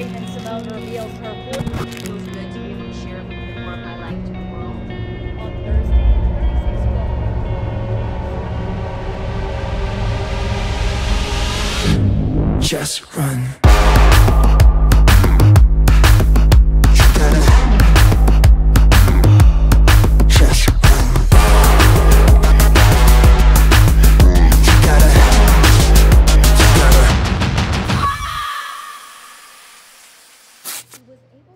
story, and Simone reveals her good to be able to share the work I like to the world on Thursday. Just run. he was able